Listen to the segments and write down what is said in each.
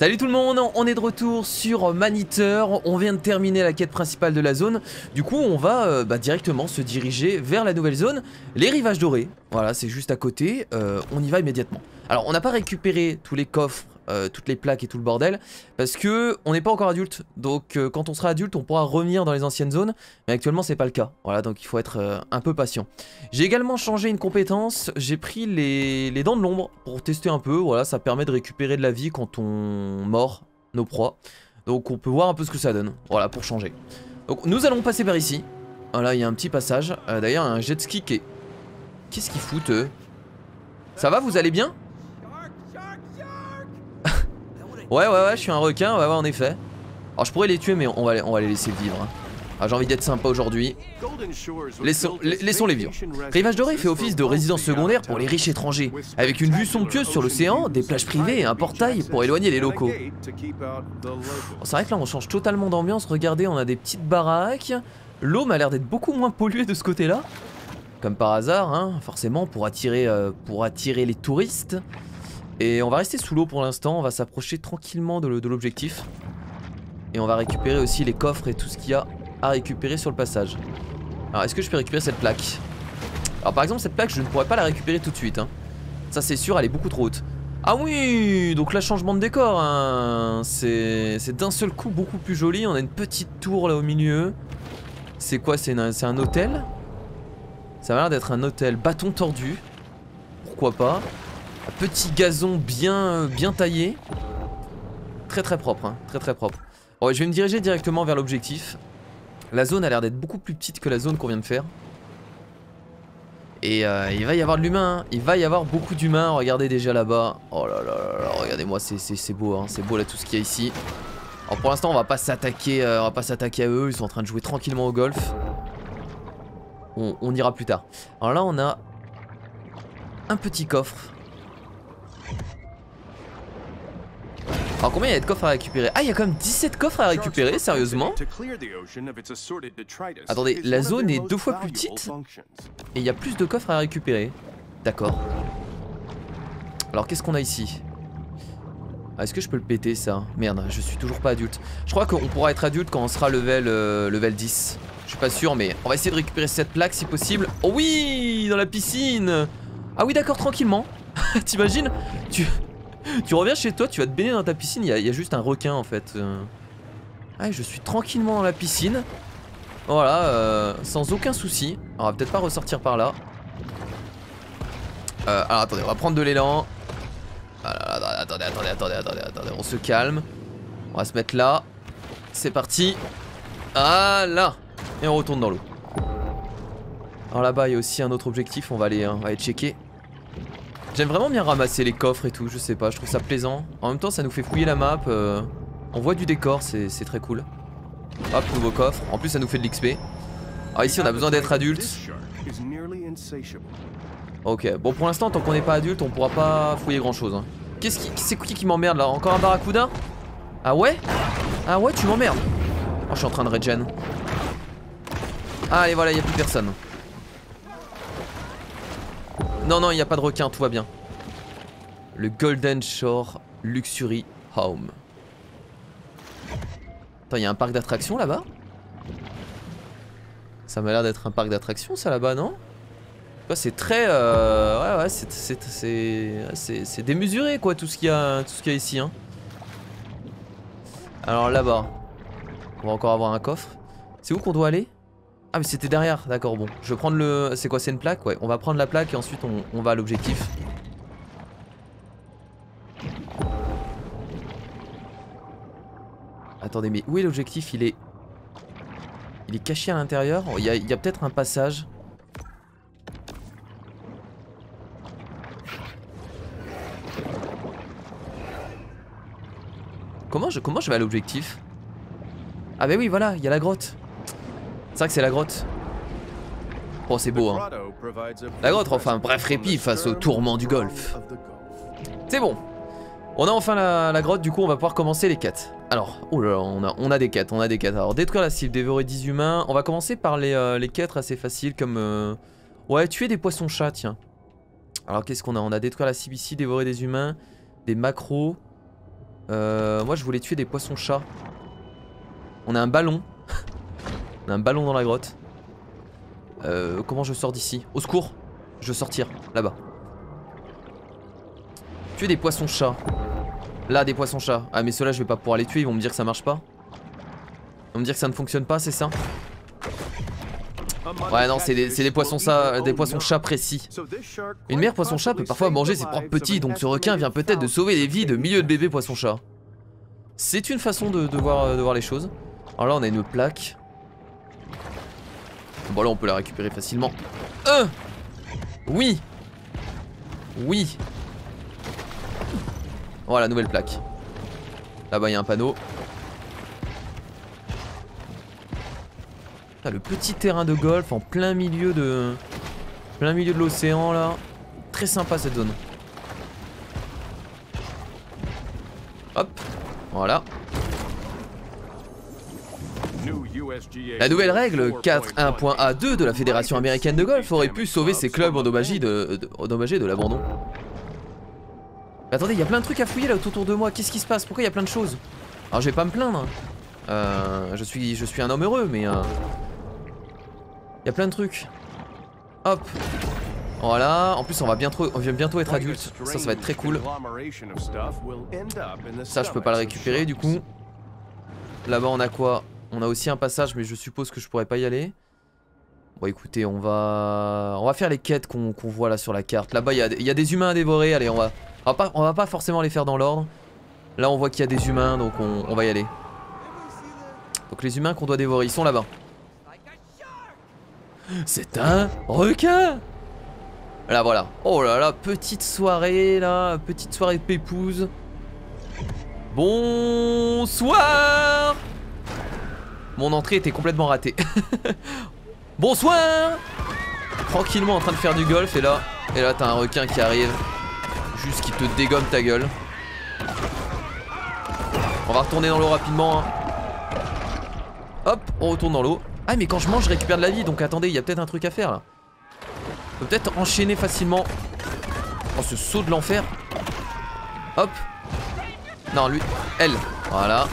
Salut tout le monde, on est de retour sur Maniteur, on vient de terminer la quête principale de la zone, du coup on va euh, bah, directement se diriger vers la nouvelle zone, les rivages dorés, voilà c'est juste à côté, euh, on y va immédiatement. Alors on n'a pas récupéré tous les coffres euh, toutes les plaques et tout le bordel parce que on n'est pas encore adulte. Donc euh, quand on sera adulte on pourra revenir dans les anciennes zones mais actuellement c'est pas le cas. Voilà donc il faut être euh, un peu patient. J'ai également changé une compétence. J'ai pris les, dents de l'ombre pour tester un peu. Voilà ça permet de récupérer de la vie quand on mord nos proies. Donc on peut voir un peu ce que ça donne. Voilà pour changer. Donc nous allons passer par ici. Voilà il y a un petit passage. D'ailleurs un jet ski qui est qu'est-ce qu'ils foutent ça va vous allez bien? Ouais, ouais, ouais, je suis un requin, ouais, ouais, en effet. Alors, je pourrais les tuer, mais on va, les laisser vivre. Ah, J'ai envie d'être sympa aujourd'hui. Laissons, les vivre. Rivage Doré fait office de résidence secondaire pour les riches étrangers, avec une vue somptueuse sur l'océan, des plages privées et un portail pour éloigner les locaux. C'est vrai là, on change totalement d'ambiance. Regardez, on a des petites baraques. L'eau m'a l'air d'être beaucoup moins polluée de ce côté-là. Comme par hasard, hein, forcément, pour attirer, euh, pour attirer les touristes. Et on va rester sous l'eau pour l'instant, on va s'approcher tranquillement de l'objectif. Et on va récupérer aussi les coffres et tout ce qu'il y a à récupérer sur le passage. Alors est-ce que je peux récupérer cette plaque? Alors par exemple cette plaque je ne pourrais pas la récupérer tout de suite. Hein. Ça c'est sûr, elle est beaucoup trop haute. Ah oui, donc là changement de décor, hein. c'est d'un seul coup beaucoup plus joli. On a une petite tour là au milieu. C'est quoi? C'est un hôtel? Ça m'a l'air d'être un hôtel. Bâton tordu. Pourquoi pas? Petit gazon bien, bien taillé. Très très propre, hein. très propre. Bon, je vais me diriger directement vers l'objectif. La zone a l'air d'être beaucoup plus petite que la zone qu'on vient de faire. Et euh, il va y avoir de l'humain, hein. il va y avoir beaucoup d'humains, regardez déjà là-bas. Oh là là là, regardez-moi, c'est beau, hein. c'est beau là tout ce qu'il y a ici. Alors pour l'instant on va pas s'attaquer euh, pas s'attaquer à eux, ils sont en train de jouer tranquillement au golf. On ira plus tard. Alors là on a un petit coffre Alors combien il y a de coffres à récupérer? Ah il y a quand même 17 coffres à récupérer sérieusement? Attendez la zone est deux fois plus petite Et il y a plus de coffres à récupérer. D'accord. Alors qu'est-ce qu'on a ici? Ah, Est-ce que je peux le péter ça? Merde je suis toujours pas adulte. Je crois qu'on pourra être adulte quand on sera level, euh, level 10 Je suis pas sûr mais on va essayer de récupérer cette plaque si possible. Oh oui! Dans la piscine! Ah oui d'accord tranquillement. T'imagines? Tu tu reviens chez toi, tu vas te baigner dans ta piscine, il y, a juste un requin en fait. Ah, je suis tranquillement dans la piscine. Voilà, euh, sans aucun souci. On va peut-être pas ressortir par là. Euh, alors attendez, on va prendre de l'élan. Attendez, attendez, attendez, attendez, attendez, on se calme. On va se mettre là. C'est parti. Voilà. Et on retourne dans l'eau. Alors là-bas, il y a aussi un autre objectif, on va aller, on va aller checker. J'aime vraiment bien ramasser les coffres et tout, je sais pas, je trouve ça plaisant. En même temps, ça nous fait fouiller la map. Euh, on voit du décor, c'est très cool. Hop, nouveau coffre. En plus, ça nous fait de l'XP. Alors ici, on a besoin d'être adulte. Ok, bon pour l'instant, tant qu'on n'est pas adulte, on pourra pas fouiller grand chose. Hein. Qu'est-ce qui, c'est qui qui m'emmerde là? Encore un barracuda? Ah ouais? Ah ouais, tu m'emmerdes. Oh, je suis en train de regen. Ah, allez, voilà, il a plus personne. Non, non, il n'y a pas de requin, tout va bien. Le Golden Shore Luxury Home. Attends, il y a un parc d'attractions là-bas? Ça m'a l'air d'être un parc d'attractions, ça là-bas, non? C'est très... Euh, ouais, ouais, c'est démesuré, quoi, tout ce qu'il y, a, ici. Hein. Alors là-bas, on va encore avoir un coffre. C'est où qu'on doit aller? Ah mais c'était derrière, d'accord, bon. Je vais prendre le... C'est quoi, c'est une plaque? Ouais, on va prendre la plaque et ensuite on, va à l'objectif. Attendez, mais où est l'objectif? Il est... Il est caché à l'intérieur? Il y a, peut-être un passage. Comment je, comment je vais à l'objectif? Ah bah oui, voilà, il y a la grotte. C'est vrai que c'est la grotte. Oh, c'est beau, hein. La grotte, enfin, bref répit face au tourment du golfe. C'est bon. On a enfin la, grotte, du coup, on va pouvoir commencer les quêtes. Alors, oh on a des quêtes, on a des quêtes. Alors, détruire la cible, dévorer 10 humains. On va commencer par les, euh, les quêtes assez faciles, comme... Euh, ouais, tuer des poissons-chats, tiens. Alors, qu'est-ce qu'on a? On a détruire la cible ici, dévorer des humains, des macros, Euh, moi je voulais tuer des poissons-chats. On a un ballon. On a un ballon dans la grotte. Euh, comment je sors d'ici? Au secours Je veux sortir, là-bas. Tuer des poissons-chats. Là, des poissons-chats. Ah, mais ceux-là, je vais pas pouvoir les tuer. Ils vont me dire que ça marche pas. Ils vont me dire que ça ne fonctionne pas, c'est ça? Ouais, non, c'est des, poissons-chats des poissons chats précis. Une mère poisson-chat peut parfois manger ses propres petits, donc ce requin vient peut-être de sauver les vies de milliers de bébés poissons-chats. C'est une façon de, voir, de voir les choses. Alors là, on a une plaque. Bon, là, on peut la récupérer facilement. Euh Oui Oui Voilà, nouvelle plaque. Là-bas, il y a un panneau. le petit terrain de golf en plein milieu de... Plein milieu de l'océan là. Très sympa cette zone. Hop, voilà. La nouvelle règle 4.1.A2 de la Fédération américaine de golf aurait pu sauver ces clubs endommagés de, l'abandon. Attendez, il y a plein de trucs à fouiller là autour de moi. Qu'est-ce qui se passe? Pourquoi il y a plein de choses? Alors je vais pas me plaindre. Hein. Euh, je, suis, je suis un homme heureux, mais... Euh, il y a plein de trucs. Hop. Voilà, en plus on va bientôt, on vient bientôt être adulte, ça ça va être très cool. Ça je peux pas le récupérer du coup. Là-bas on a quoi? On a aussi un passage mais je suppose que je pourrais pas y aller. Bon écoutez on va on va faire les quêtes qu'on voit là sur la carte. Là-bas il y, a des humains à dévorer, allez on va, on va, pas, forcément les faire dans l'ordre. Là on voit qu'il y a des humains donc on, on va y aller. Donc les humains qu'on doit dévorer ils sont là-bas. C'est un requin Là voilà. Oh là là, petite soirée là, petite soirée de pépouze. Bonsoir Mon entrée était complètement ratée. Bonsoir Tranquillement en train de faire du golf et là, et là t'as un requin qui arrive. Juste qui te dégomme ta gueule. On va retourner dans l'eau rapidement. Hein. Hop, on retourne dans l'eau. Ah mais quand je mange je récupère de la vie donc attendez il y a peut-être un truc à faire là peut peut-être enchaîner facilement Oh ce saut de l'enfer Hop Non lui Elle Voilà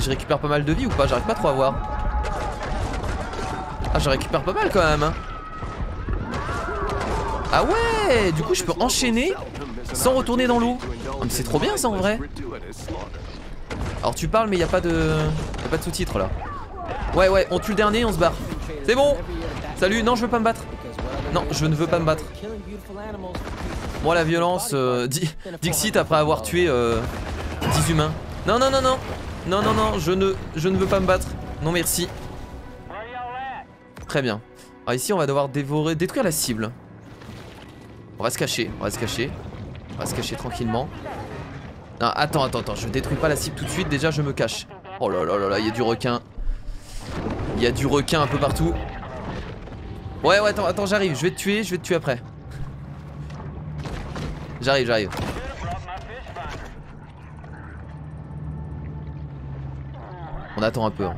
Je récupère pas mal de vie ou pas J'arrive pas trop à voir Ah je récupère pas mal quand même hein. Ah ouais Du coup je peux enchaîner Sans retourner dans l'eau oh, C'est trop bien ça en vrai alors tu parles mais il a pas de y a pas de sous-titres là. Ouais ouais, on tue le dernier, on se barre. C'est bon. Salut, non, je veux pas me battre. Non, je ne veux pas me battre. Moi la violence euh, Dixit après avoir tué euh, 10 humains. Non non non non. Non non non, je ne je ne veux pas me battre. Non merci. Très bien. Alors ici on va devoir dévorer détruire la cible. On va se cacher, on va se cacher. On va se cacher tranquillement. Non, attends, attends, attends, je détruis pas la cible tout de suite, déjà je me cache. Oh là là là là, il y a du requin. Il y a du requin un peu partout. Ouais, ouais, attends, attends, j'arrive, je vais te tuer, je vais te tuer après. J'arrive, j'arrive. On attend un peu. Hein.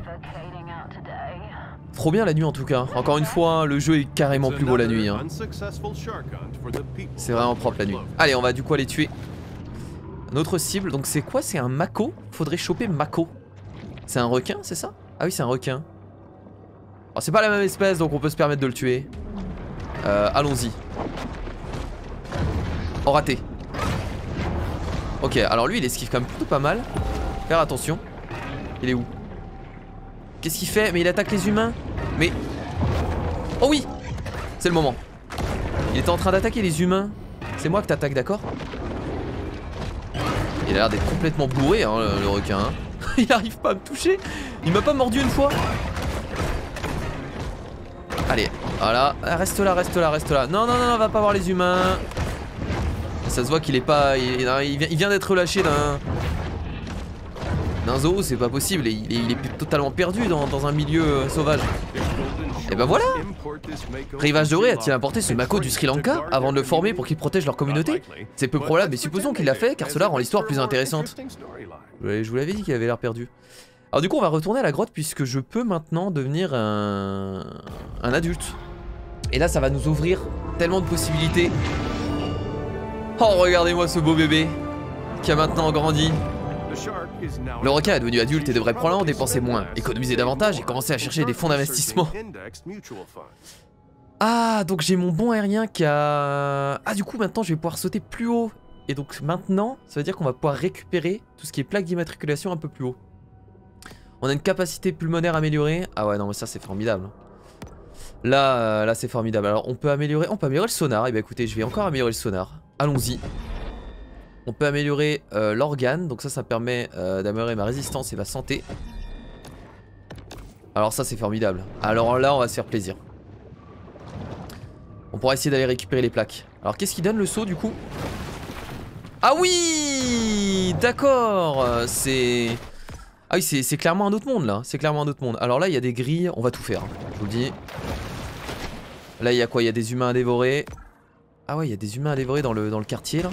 Trop bien la nuit en tout cas. Encore une fois, le jeu est carrément plus beau la nuit. Hein. C'est vraiment propre la nuit. Allez, on va du coup aller tuer notre cible, donc c'est quoi? C'est un Mako? Faudrait choper Mako. C'est un requin, c'est ça? Ah oui, c'est un requin. Oh, c'est pas la même espèce, donc on peut se permettre de le tuer. Euh, allons-y. Oh, raté. Ok, alors lui, il esquive quand même plutôt pas mal. Faire attention. Il est où? Qu'est-ce qu'il fait? Mais il attaque les humains Mais... Oh oui C'est le moment. Il était en train d'attaquer les humains. C'est moi que t'attaques, d'accord? Il a l'air d'être complètement bourré, hein, le, requin. Hein. il arrive pas à me toucher. Il m'a pas mordu une fois. Allez, voilà. Ah, reste là, reste là, reste là. Non, non, non, va pas voir les humains. Ça se voit qu'il est pas. Il, vient, d'être relâché d'un. D'un zoo, c'est pas possible. Il est, totalement perdu dans, un milieu euh, sauvage. Et ben voilà Rivage Doré a-t-il importé ce Mako du Sri Lanka avant de le former pour qu'il protège leur communauté? C'est peu probable, mais supposons qu'il l'a fait car cela rend l'histoire plus intéressante. Je vous l'avais dit qu'il avait l'air perdu. Alors du coup on va retourner à la grotte puisque je peux maintenant devenir un adulte. Et là ça va nous ouvrir tellement de possibilités. Oh, regardez-moi ce beau bébé qui a maintenant grandi. Le requin est devenu adulte et devrait probablement dépenser moins, économiser davantage et commencer à chercher des fonds d'investissement. Ah, donc j'ai mon bon aérien qui a... Ah, du coup, maintenant, je vais pouvoir sauter plus haut. Et donc maintenant, ça veut dire qu'on va pouvoir récupérer tout ce qui est plaque d'immatriculation un peu plus haut. On a une capacité pulmonaire améliorée. Ah ouais, non, mais ça, c'est formidable. Là, euh, là c'est formidable. Alors, on peut améliorer... On peut améliorer le sonar. Et eh ben, écoutez, je vais encore améliorer le sonar. Allons-y. On peut améliorer euh, l'organe, donc ça, ça permet euh, d'améliorer ma résistance et ma santé. Alors ça, c'est formidable. Alors là, on va se faire plaisir. On pourra essayer d'aller récupérer les plaques. Alors qu'est-ce qui donne le saut du coup? Ah oui D'accord C'est... Ah oui, c'est clairement un autre monde là. C'est clairement un autre monde. Alors là, il y a des grilles. On va tout faire. Je vous le dis. Là, il y a quoi? Il y a des humains à dévorer. Ah ouais, il y a des humains à dévorer dans le, dans le quartier là.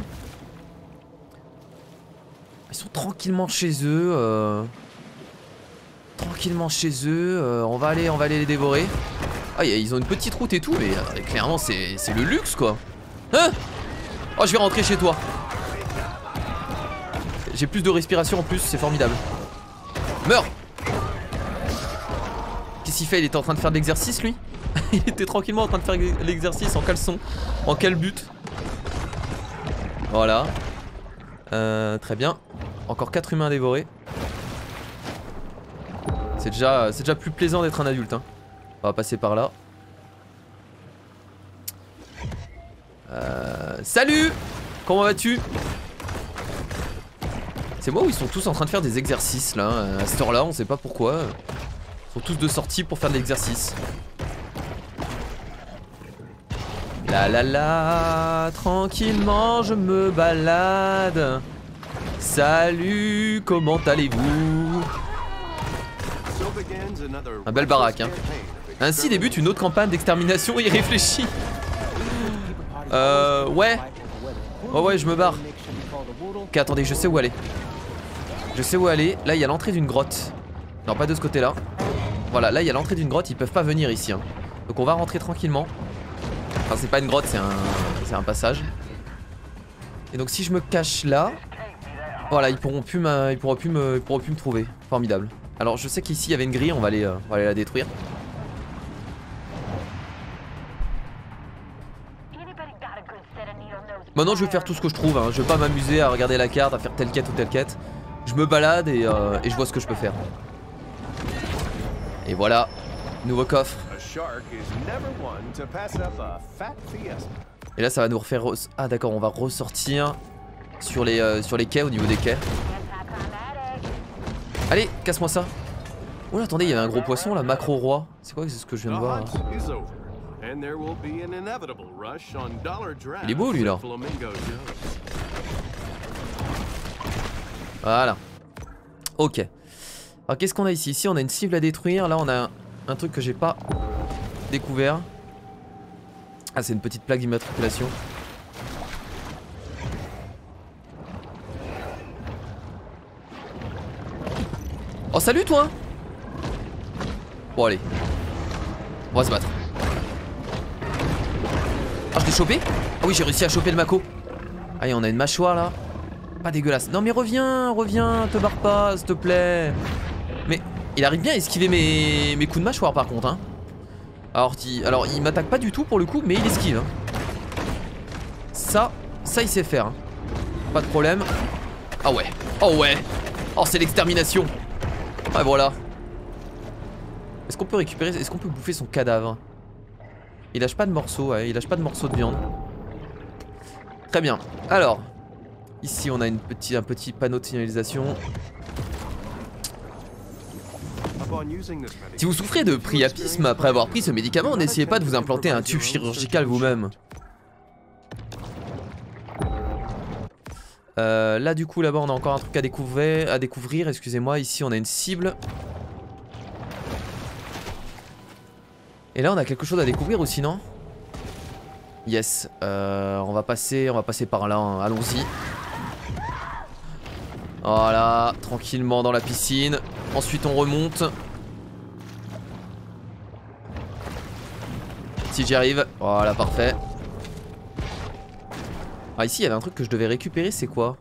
Ils sont tranquillement chez eux. Euh... Tranquillement chez eux. Euh, on va aller, on va aller les dévorer. Ah, ils ont une petite route et tout, mais euh, clairement c'est le luxe quoi. Hein? Oh, je vais rentrer chez toi. J'ai plus de respiration en plus, c'est formidable. Meurs Qu'est-ce qu'il fait? Il était en train de faire de l'exercice lui? Il était tranquillement en train de faire l'exercice en caleçon. En quel but Voilà. Euh, très bien. Encore 4 humains dévorés. C'est déjà, plus plaisant d'être un adulte. Hein. On va passer par là. Euh, salut Comment vas-tu? C'est moi où ils sont tous en train de faire des exercices là À cette heure là on sait pas pourquoi Ils sont tous de sortie pour faire de l'exercice La la la Tranquillement je me balade Salut, comment allez-vous? Un bel baraque, hein. Ainsi débute une autre campagne d'extermination irréfléchie. Euh, ouais. Oh ouais, je me barre. Ok, attendez, je sais où aller. Je sais où aller. Là, il y a l'entrée d'une grotte. Non, pas de ce côté-là. Voilà, là, il y a l'entrée d'une grotte. Ils peuvent pas venir ici. Hein. Donc, on va rentrer tranquillement. Enfin, c'est pas une grotte, c'est un, c'est un passage. Et donc, si je me cache là, voilà, ils pourront plus, ils pourront plus me, ils pourront plus me trouver. Formidable. Alors je sais qu'ici il y avait une grille, on va aller, euh, on va aller la détruire. Maintenant je vais faire tout ce que je trouve, hein. je vais pas m'amuser à regarder la carte, à faire telle quête ou telle quête. Je me balade et, euh, et je vois ce que je peux faire. Et voilà, nouveau coffre. Et là ça va nous refaire... Ah d'accord, on va ressortir sur les, euh, sur les quais, au niveau des quais. Allez, casse-moi ça. Oh là, attendez, il y avait un gros poisson là, macro roi. C'est quoi c'est ce que je viens de voir Il est beau lui là. Voilà. Ok. Alors qu'est-ce qu'on a ici? Ici on a une cible à détruire. Là on a un, un truc que j'ai pas découvert. Ah c'est une petite plaque d'immatriculation. Oh salut toi. Bon allez. On va se battre. Ah je l'ai chopé? Ah oui j'ai réussi à choper le Mako. Allez on a une mâchoire là. Pas dégueulasse. Non mais reviens reviens te barre pas s'il te plaît. Mais il arrive bien à esquiver mes, mes coups de mâchoire par contre hein. Alors, il, alors il m'attaque pas du tout pour le coup mais il esquive hein. Ça ça il sait faire hein. Pas de problème. Ah ouais. Oh ouais. Oh c'est l'extermination ah voilà. Est-ce qu'on peut récupérer, est-ce qu'on peut bouffer son cadavre? Il lâche pas de morceaux, il lâche pas de morceaux de viande. Très bien. Alors, ici on a un petit panneau de signalisation. Si vous souffrez de priapisme après avoir pris ce médicament, n'essayez pas de vous implanter un tube chirurgical vous-même. Euh, là du coup là-bas on a encore un truc à découvrir, à découvrir excusez-moi. Ici on a une cible. Et là on a quelque chose à découvrir aussi non? Yes, euh, on va passer, on va passer par là, hein. allons-y. Voilà, tranquillement dans la piscine. Ensuite on remonte. Si j'y arrive, voilà parfait. Ah ici il y avait un truc que je devais récupérer, c'est quoi?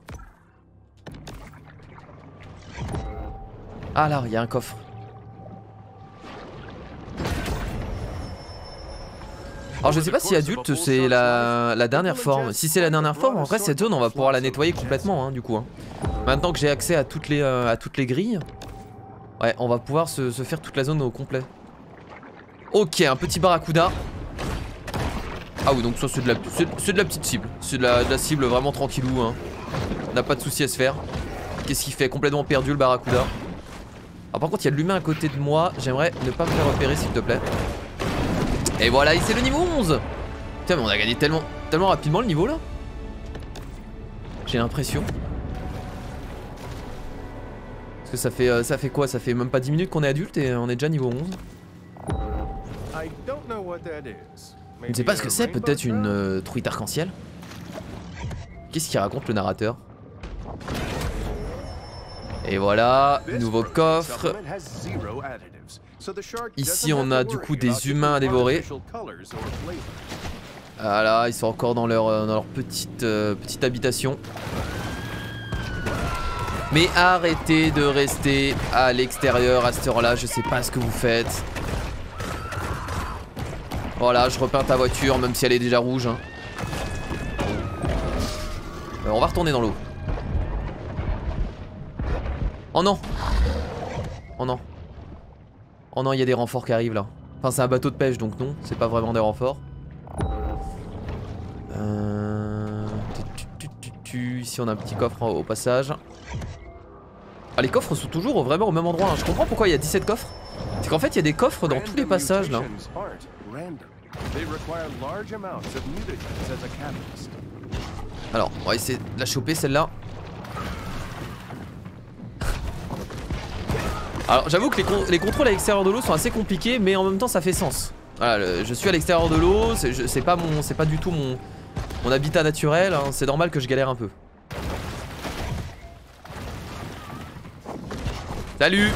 Ah là, il y a un coffre. Alors je sais pas si adulte c'est la, dernière forme. Si c'est la dernière forme, en vrai cette zone on va pouvoir la nettoyer complètement hein, du coup. Hein. Maintenant que j'ai accès à toutes, les, euh, à toutes les grilles, ouais on va pouvoir se, faire toute la zone au complet. Ok, un petit barracuda. Ah oui donc ça c'est de, la, de la petite cible. C'est de la, cible vraiment tranquillou. Hein. N'a pas de souci à se faire. Qu'est-ce qu'il fait Complètement perdu le barracuda? Ah par contre il y a de l'humain à côté de moi. J'aimerais ne pas me faire repérer s'il te plaît. Et voilà, c'est le niveau 11 Putain mais on a gagné tellement, tellement rapidement le niveau là J'ai l'impression Parce que ça fait, euh, ça fait quoi? Ça fait même pas 10 minutes qu'on est adulte et on est déjà niveau 11 Je ne sais pas ce que c'est, peut-être une euh, truite arc-en-ciel Qu'est-ce qu'il raconte le narrateur? Et voilà, nouveau coffre Ici on a du coup des humains à dévorer. Voilà, ils sont encore dans leur, euh, petite, euh, petite habitation. Mais arrêtez de rester à l'extérieur à cette heure-là, je sais pas ce que vous faites. Voilà, je repeins ta voiture, même si elle est déjà rouge. Hein. Euh, on va retourner dans l'eau. Oh non Oh non Oh non, il y a des renforts qui arrivent là. Enfin, c'est un bateau de pêche donc non, c'est pas vraiment des renforts. Euh... Ici, on a un petit coffre au passage. Ah, les coffres sont toujours vraiment au même endroit. Hein. Je comprends pourquoi il y a 17 coffres. C'est qu'en fait, il y a des coffres dans tous les passages là. Alors, on va essayer de la choper celle-là. Alors j'avoue que les, contrôles à l'extérieur de l'eau sont assez compliqués mais en même temps ça fait sens. Voilà, je suis à l'extérieur de l'eau, c'est pas mon, c'est pas du tout mon, habitat naturel, hein. c'est normal que je galère un peu. Salut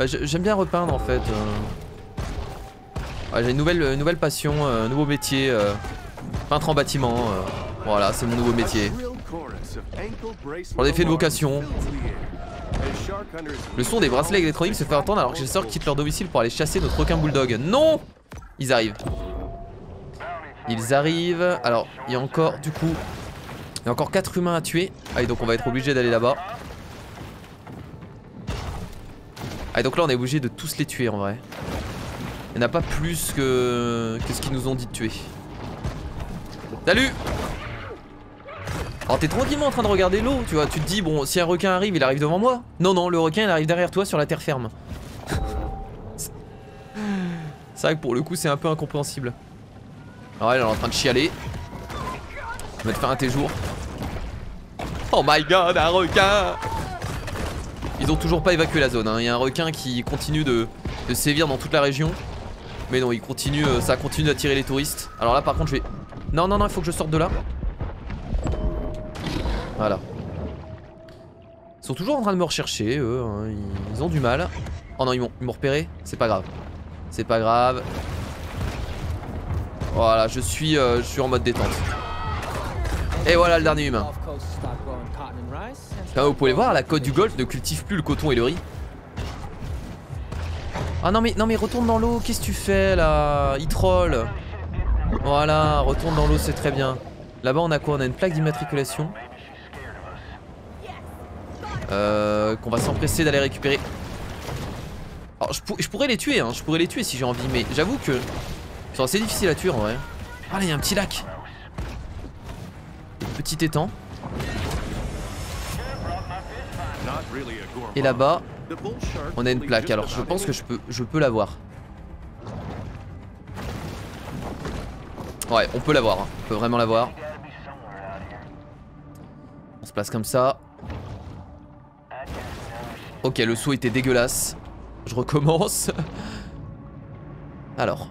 bah, J'aime bien repeindre en fait. Euh. J'ai une nouvelle, passion, un nouveau métier, euh, peintre en bâtiment. Euh. Voilà, c'est mon nouveau métier. Pour des faits de vocation. Le son des bracelets électroniques se fait entendre alors que les sœurs quittent leur domicile pour aller chasser notre requin bulldog. Non Ils arrivent. Ils arrivent. Alors, il y a encore, du coup, il y a encore 4 humains à tuer. Allez, donc on va être obligé d'aller là-bas. Allez, donc là, on est obligé de tous les tuer en vrai. Il n'y en a pas plus que, ce qu'ils nous ont dit de tuer. Salut alors t'es tranquillement en train de regarder l'eau, tu vois, tu te dis bon si un requin arrive il arrive devant moi. Non non le requin il arrive derrière toi sur la terre ferme. c'est vrai que pour le coup c'est un peu incompréhensible. Alors elle est en train de chialer. On va te faire un tes jours. Oh my god un requin Ils ont toujours pas évacué la zone, hein. il y a un requin qui continue de, sévir dans toute la région. Mais non il continue, euh, ça continue d'attirer les touristes. Alors là par contre je vais... Non non non il faut que je sorte de là. Voilà. Ils sont toujours en train de me rechercher, eux. Hein. Ils ont du mal. Oh non, ils m'ont repéré. C'est pas grave. C'est pas grave. Voilà, je suis, euh, je suis en mode détente. Et voilà le dernier humain. Vous pouvez voir, la côte du golfe ne cultive plus le coton et le riz. Ah non mais, non mais retourne dans l'eau, qu'est-ce que tu fais là? Il troll. Voilà, retourne dans l'eau, c'est très bien. Là-bas on a quoi? On a une plaque d'immatriculation. Euh, qu'on va s'empresser d'aller récupérer. Alors je, pourrais les tuer, hein, je pourrais les tuer si j'ai envie, mais j'avoue que c'est assez difficile à tuer en vrai. Ah là il y a un petit lac. Petit étang. Et là-bas, on a une plaque. Alors je pense que je peux, je peux l'avoir. Ouais, on peut l'avoir. Hein. On peut vraiment l'avoir. On se place comme ça. Ok, le saut était dégueulasse. Je recommence. Alors.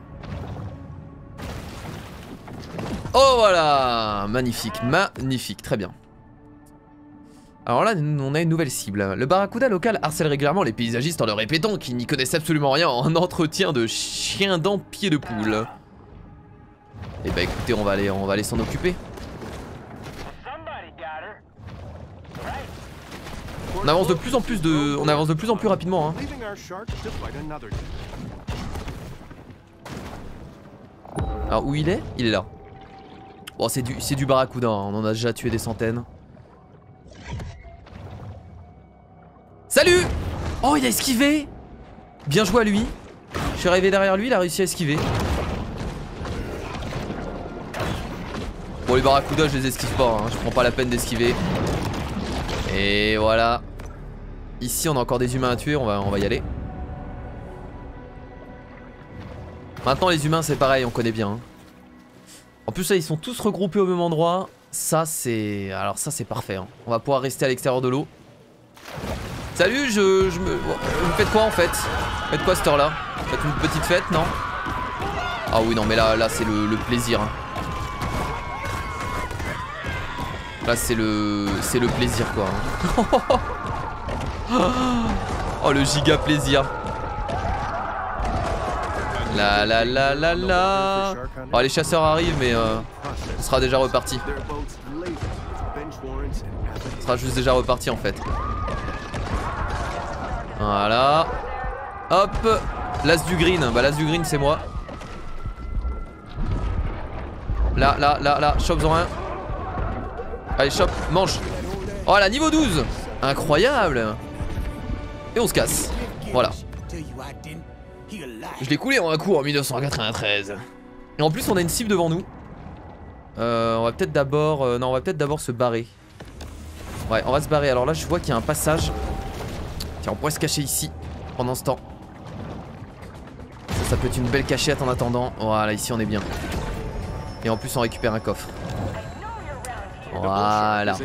Oh voilà Magnifique, magnifique, très bien. Alors là, on a une nouvelle cible. Le barracuda local harcèle régulièrement les paysagistes en leur répétant qu'ils n'y connaissent absolument rien en entretien de chiens dents pieds de poule. Et eh bah écoutez, on va aller, on va s'en occuper. On avance de plus en plus de, on avance de plus en plus rapidement. Hein. Alors où il est? Il est là. Bon c'est du, c'est du barracuda, hein. on en a déjà tué des centaines. Salut Oh il a esquivé Bien joué à lui. Je suis arrivé derrière lui, il a réussi à esquiver. Bon les barracudas je les esquive pas, hein. je prends pas la peine d'esquiver. Et voilà. Ici on a encore des humains à tuer, on va, on va y aller. Maintenant les humains c'est pareil, on connaît bien. Hein. En plus là ils sont tous regroupés au même endroit. Ça c'est... Alors ça c'est parfait. Hein. On va pouvoir rester à l'extérieur de l'eau. Salut, je, me... Vous faites quoi en fait? Faites quoi cette heure là Vous faites une petite fête, non? Ah oui non mais là, là c'est le, plaisir. Hein. Là c'est le... C'est le plaisir quoi. Oh le giga plaisir. La la la la la. Oh, les chasseurs arrivent mais euh, on sera déjà reparti. On sera juste déjà reparti en fait. Voilà. Hop. L'as du green. Bah l'as du green c'est moi. Là, là, là, là. Chope en un. Allez, chope. Mange. Oh niveau 12. Incroyable. Et on se casse. Voilà. Je l'ai coulé en un coup en 1993. Et en plus on a une cible devant nous. Euh, on va peut-être d'abord... Euh, non on va peut-être d'abord se barrer. Ouais on va se barrer. Alors là je vois qu'il y a un passage. On pourrait se cacher ici pendant ce temps. Ça, peut être une belle cachette en attendant. Voilà ici on est bien. Et en plus on récupère un coffre. Voilà.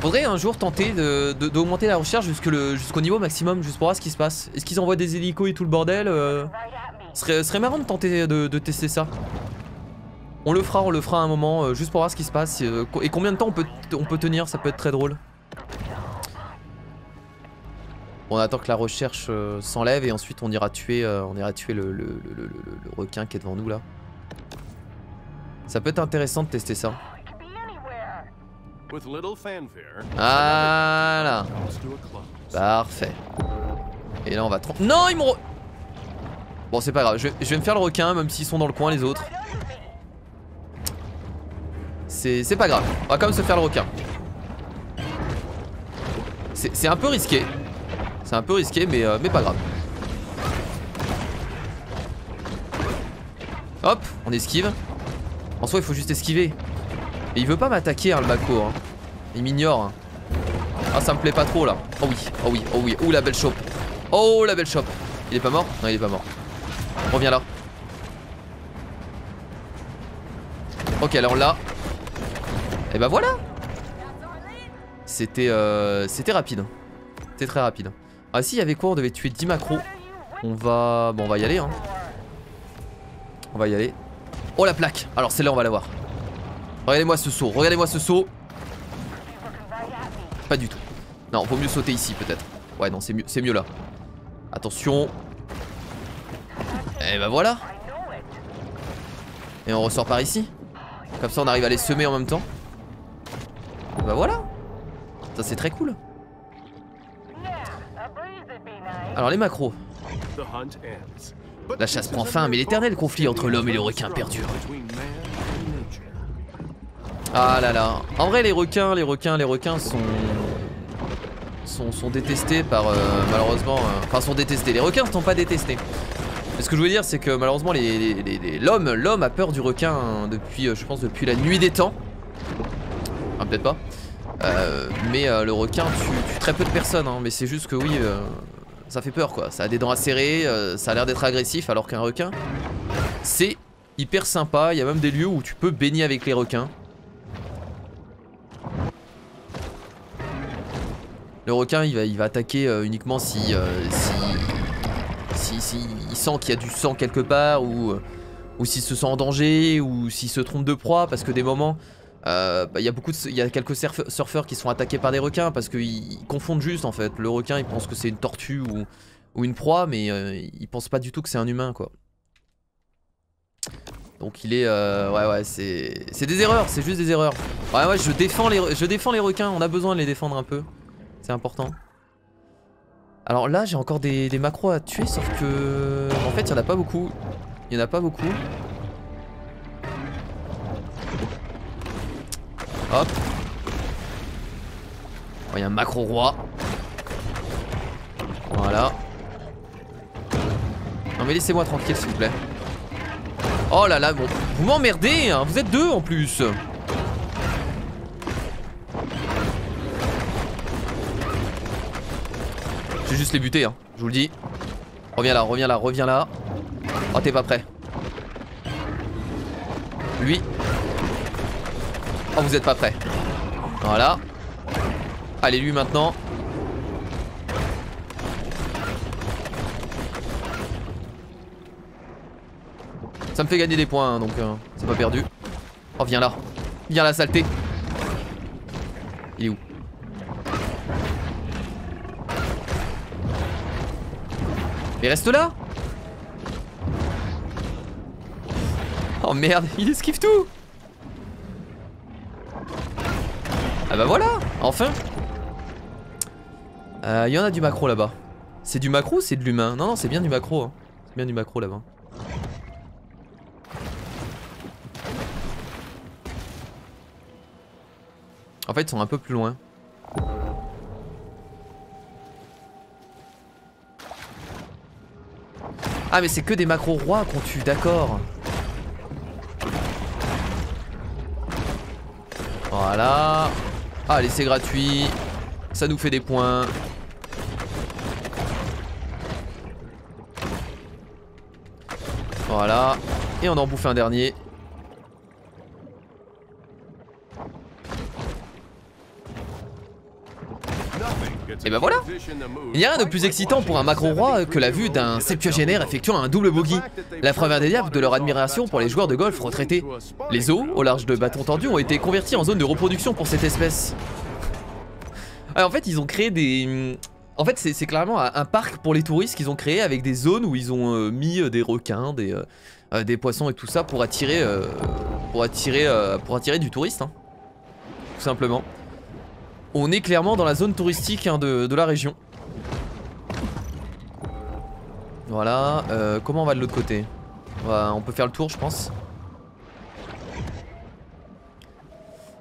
Faudrait un jour tenter d'augmenter de, la recherche jusqu'au niveau maximum, juste pour voir ce qui se passe. Est-ce qu'ils envoient des hélicos et tout le bordel euh, serait, serait marrant de tenter de, tester ça. On le fera, on le fera un moment, euh, juste pour voir ce qui se passe. Euh, et combien de temps on peut, on peut tenir, ça peut être très drôle. On attend que la recherche s'enlève et ensuite on ira tuer, on ira tuer le, le, requin qui est devant nous là. Ça peut être intéressant de tester ça. Voilà. Parfait. Et là on va... Non ils m'ont... Bon c'est pas grave, je vais, me faire le requin même s'ils sont dans le coin les autres. C'est pas grave, on va quand même se faire le requin. C'est un peu risqué. C'est un peu risqué mais, euh, mais pas grave. Hop, on esquive. En soi il faut juste esquiver. Et il veut pas m'attaquer hein, le Mako hein. Il m'ignore hein. Ah ça me plaît pas trop là Oh oui, oh oui, oh oui, oh la belle chope Oh la belle chope Il est pas mort? Non il est pas mort Reviens là Ok alors là Et bah voilà C'était euh, C'était rapide C'était très rapide Ah si il y avait quoi? On devait tuer 10 macros On va... Bon on va y aller hein On va y aller Oh la plaque Alors celle-là on va la voir Regardez-moi ce saut, regardez-moi ce saut. Pas du tout. Non, vaut mieux sauter ici peut-être. Ouais, non, c'est mieux, mieux là. Attention. Et bah voilà. Et on ressort par ici. Comme ça, on arrive à les semer en même temps. Bah voilà. Ça, c'est très cool. Alors, les macros. La chasse prend fin, mais l'éternel conflit entre l'homme et le requin perdure. Ah là là. En vrai, les requins, les requins, les requins sont sont, détestés par euh, malheureusement. Euh, enfin, sont détestés. Les requins ne sont pas détestés. Mais ce que je veux dire, c'est que malheureusement, l'homme, les, l'homme a peur du requin depuis, euh, je pense, depuis la nuit des temps. Peut-être pas. mais le requin tue, très peu de personnes. Hein. mais c'est juste que oui, ça fait peur quoi. Ça a des dents acérées, ça a l'air d'être agressif, alors qu'un requin, c'est hyper sympa. Il y a même des lieux où tu peux baigner avec les requins. Le requin il va, il va attaquer euh, uniquement si, euh, si, si, il sent qu'il y a du sang quelque part euh, ou s'il se sent en danger ou s'il se trompe de proie parce que des moments bah, il y a beaucoup y a quelques surfeurs qui sont attaqués par des requins parce qu'ils confondent juste en fait le requin il pense que c'est une tortue ou, ou une proie, mais euh, il pense pas du tout que c'est un humain, quoi. Donc il est... Euh, ouais, ouais, c'est... C'est des erreurs, c'est juste des erreurs. Ouais, ouais, je défends, les... je défends les requins, on a besoin de les défendre un peu. C'est important. Alors là, j'ai encore des, des, macros à tuer, sauf que... En fait, il y en a pas beaucoup. Il y en a pas beaucoup. Hop. Il y a un macro roi. Voilà. Non mais laissez-moi tranquille s'il vous plaît. Oh là là, bon. Vous m'emmerdez, hein. Vous êtes deux en plus. Je vais juste les buter, hein. Je vous le dis. Reviens là, reviens là, reviens là. Oh, t'es pas prêt. Lui. Oh, vous êtes pas prêt. Voilà. Allez, lui maintenant. Ça me fait gagner des points, hein, donc euh, c'est pas perdu. Oh, viens là. Viens la saleté. Il est où? Il reste là Oh merde, il esquive tout Ah bah voilà, enfin Il euh, y en a du macro là-bas. C'est du macro ou c'est de l'humain? Non, non, c'est bien du macro. Hein. C'est bien du macro là-bas. En fait, ils sont un peu plus loin. Ah mais c'est que des macros rois qu'on tue, d'accord. Voilà. Allez, c'est gratuit. Ça nous fait des points. Voilà. Et on en bouffe un dernier. Et ben voilà Il n'y a rien de plus excitant pour un macro-roi que la vue d'un septuagénaire effectuant un double bogey. La preuve indéniable de leur admiration pour les joueurs de golf retraités. Les eaux, au large de bâtons tendus, ont été convertis en zone de reproduction pour cette espèce. En fait, ils ont créé des... En fait, c'est clairement un parc pour les touristes qu'ils ont créé avec des zones où ils ont euh, mis euh, des requins, des, euh, des poissons et tout ça pour attirer, pour attirer, pour attirer du touriste. Hein. Tout simplement. On est clairement dans la zone touristique hein, de, la région. Voilà, euh, comment on va de l'autre côté? On peut faire le tour je pense.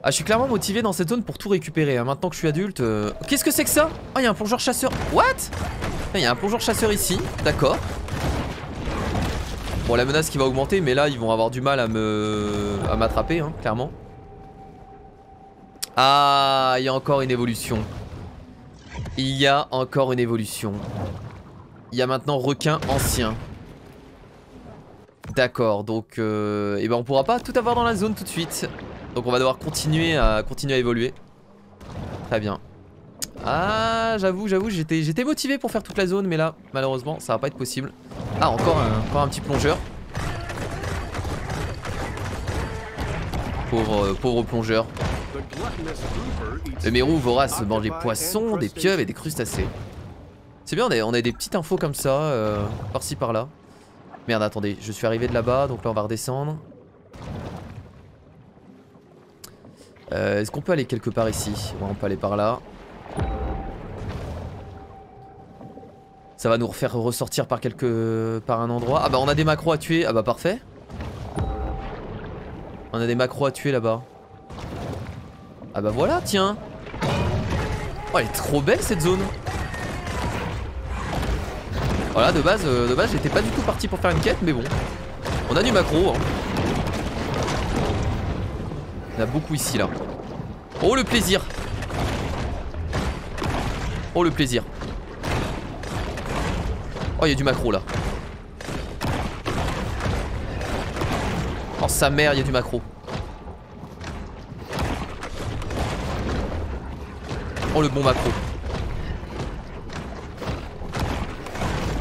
Ah je suis clairement motivé dans cette zone pour tout récupérer hein. Maintenant que je suis adulte euh, Qu'est-ce que c'est que ça? Ah il y a un plongeur chasseur. What? Il y a un plongeur chasseur ici. D'accord. Bon la menace qui va augmenter mais là ils vont avoir du mal à me à m'attraper hein, clairement ah, il y a encore une évolution. Il y a encore une évolution. Il y a maintenant requin ancien. D'accord, donc euh, eh ben on pourra pas tout avoir dans la zone tout de suite. Donc on va devoir continuer à, continuer à évoluer. Très bien. Ah, j'avoue, j'avoue, j'étais motivé pour faire toute la zone, mais là, malheureusement, ça va pas être possible. Ah, encore un, encore un petit plongeur. Pauvre, euh, pauvre plongeur. Le mérou vorace mange des poissons, des pieuvres et des crustacés. C'est bien, on a, des petites infos comme ça, euh, par-ci par-là. Merde, attendez, je suis arrivé de là-bas, donc là on va redescendre. Euh, est-ce qu'on peut aller quelque part ici? Ouais, on peut aller par là. Ça va nous refaire ressortir par quelque... par un endroit. Ah bah on a des macros à tuer, ah bah parfait. On a des macros à tuer là-bas. Ah bah voilà, tiens. Oh, elle est trop belle cette zone. Voilà, de base, euh, de base, j'étais pas du tout parti pour faire une quête, mais bon. On a du macro. Hein. On a beaucoup ici, là. Oh, le plaisir. Oh, le plaisir. Oh, il y a du macro, là. Oh, sa mère, il y a du macro. Le bon macro.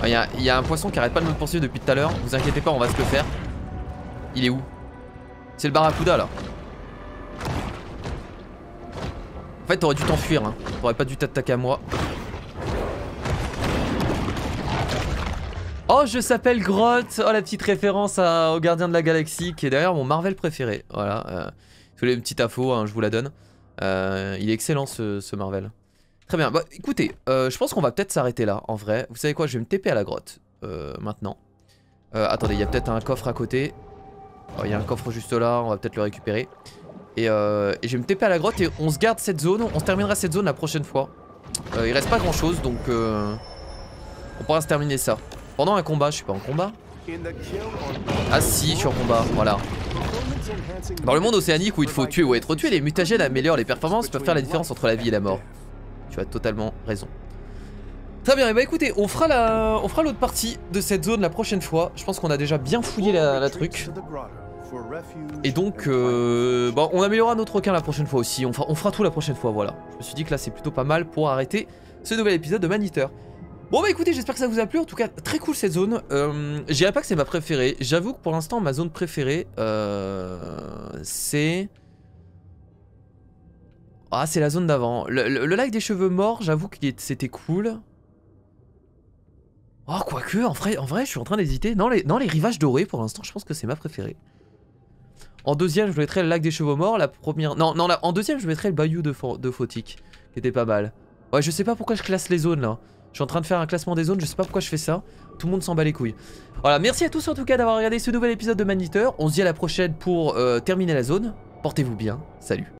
Il y, a un poisson qui arrête pas de me poursuivre depuis tout à l'heure. Vous inquiétez pas, on va se le faire. Il est où? C'est le barracuda là. En fait, t'aurais dû t'enfuir. Hein. T'aurais pas dû t'attaquer à moi. Oh, je s'appelle Grotte Oh, la petite référence au gardien de la galaxie qui est d'ailleurs mon Marvel préféré. Voilà. Euh, si vous voulez une petite info, hein, je vous la donne. Euh, il est excellent ce, Marvel. Très bien. Bah écoutez, euh, je pense qu'on va peut-être s'arrêter là en vrai. Vous savez quoi Je vais me TP à la grotte maintenant. attendez, il y a peut-être un coffre à côté. Oh, il y a un coffre juste là, on va peut-être le récupérer. Et, et, je vais me TP à la grotte et on se garde cette zone. On se terminera cette zone la prochaine fois. il reste pas grand chose donc on pourra se terminer ça. Pendant un combat, je suis pas en combat. Ah si, je suis en combat, voilà. Dans le monde océanique où il faut tuer ou être tué, les mutagènes améliorent les performances, peuvent faire la différence entre la vie et la mort. Tu as totalement raison. Très bien, et bah écoutez, on fera la, on fera l'autre partie de cette zone la prochaine fois. Je pense qu'on a déjà bien fouillé la, truc. Et donc, euh, on améliorera notre requin la prochaine fois aussi. On fera, on fera tout la prochaine fois, voilà. Je me suis dit que là c'est plutôt pas mal pour arrêter ce nouvel épisode de Maniteur. Bon bah écoutez, j'espère que ça vous a plu. En tout cas, très cool cette zone. Euh, je pas que c'est ma préférée. J'avoue que pour l'instant, ma zone préférée, euh, c'est... Ah, c'est la zone d'avant. Le, lac des cheveux morts, j'avoue que c'était cool. Oh, quoique, en vrai, en vrai, je suis en train d'hésiter. Non les, rivages dorés, pour l'instant, je pense que c'est ma préférée. En deuxième, je mettrais le lac des cheveux morts. La première... Non, non, en deuxième, je mettrais le bayou de, de Photique, qui était pas mal. Ouais, je sais pas pourquoi je classe les zones, là. Je suis en train de faire un classement des zones, je sais pas pourquoi je fais ça. Tout le monde s'en bat les couilles. Voilà, merci à tous en tout cas d'avoir regardé ce nouvel épisode de Maniteur. On se dit à la prochaine pour euh, terminer la zone. Portez-vous bien, salut.